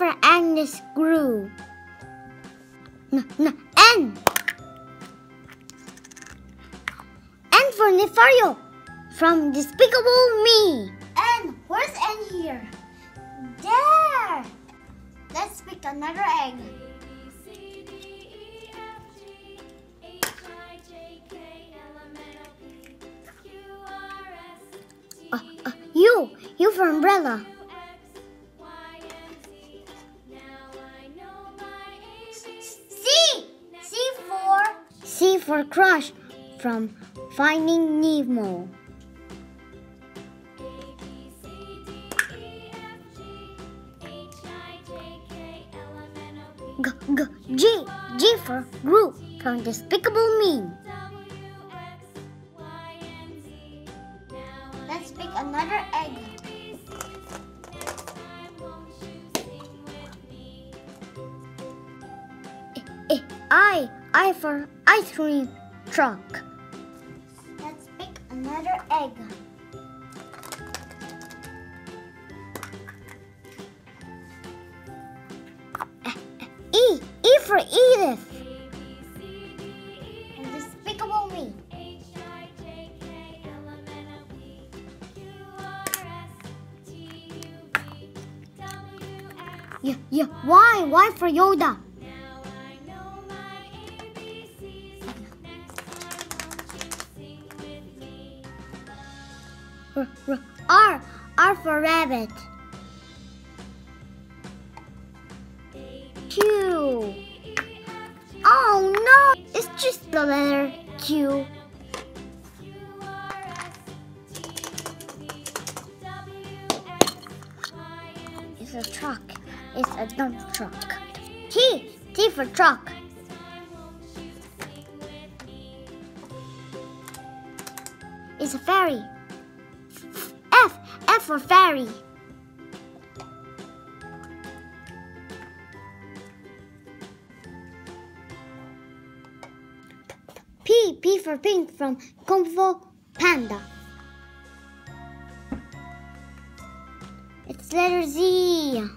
for Agnes Gru. N, N, N. N for Nefario from Despicable Me. N, where's N here? There. Let's pick another egg. Uh, uh, you, you for umbrella. For crush from Finding Nemo. G, G, G, G for Gru from Despicable Me. Let's pick another egg. Eh, eh, I, I, I for ice cream truck. Let's pick another egg. E, E for Edith. And Despicable Me. Yeah, yeah. Why? Why for Yoda? R, R, for rabbit. Q. Oh no, it's just the letter Q. It's a truck. It's a dump truck. T. T for truck. It's a ferry. F for ferry. P. P for pink from Kung Fu Panda. It's letter Z.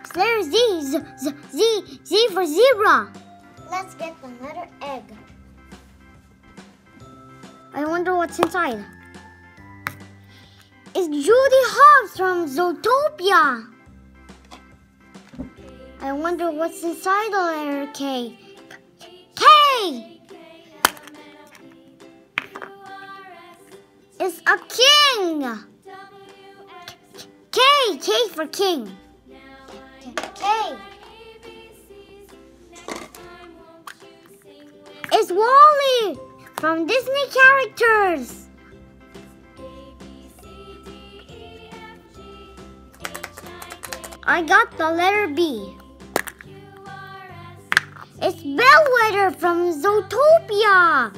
It's letter Z. Z, Z, Z, Z for zebra. Let's get another egg. I wonder what's inside. It's Judy Hopps from Zootopia. I wonder what's inside the letter K. K! It's a king! K! K for king. K. It's WALL-E from Disney characters. I got the letter B. It's Bellwether from Zootopia.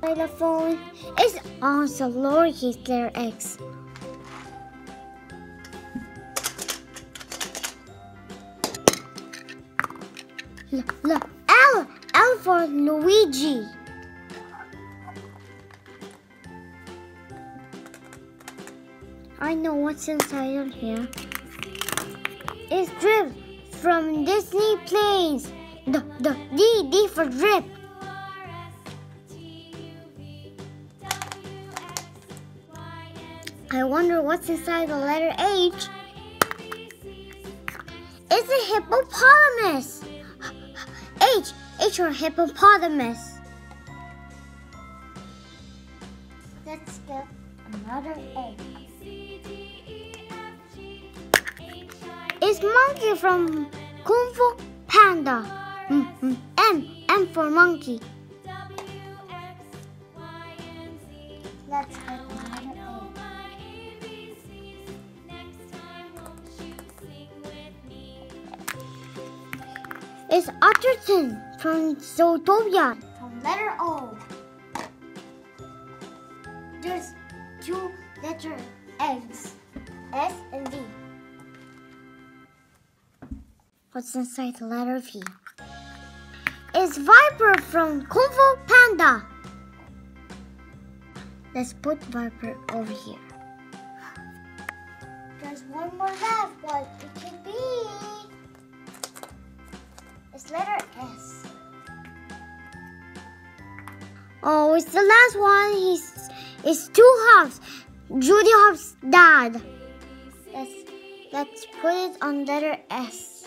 Telephone is also lowercase letter X. L, L, L, L for Luigi. I know what's inside of here. It's drip from Disney planes. The, the D, D for drip. I wonder what's inside the letter H. It's a hippopotamus. H, H for hippopotamus. Let's get another egg. It's monkey from Kung Fu Panda. Mm, mm. M, M for monkey. Let's get another egg. It's Otterton from Zootopia. From letter O. There's two letter eggs. S and D. What's inside the letter V? It's Viper from Kung Fu Panda. Let's put Viper over here. There's one more left. What it could be? It's letter S. Oh, it's the last one. He's it's two Hopps. Judy Hopps' dad. Let's let's put it on letter S.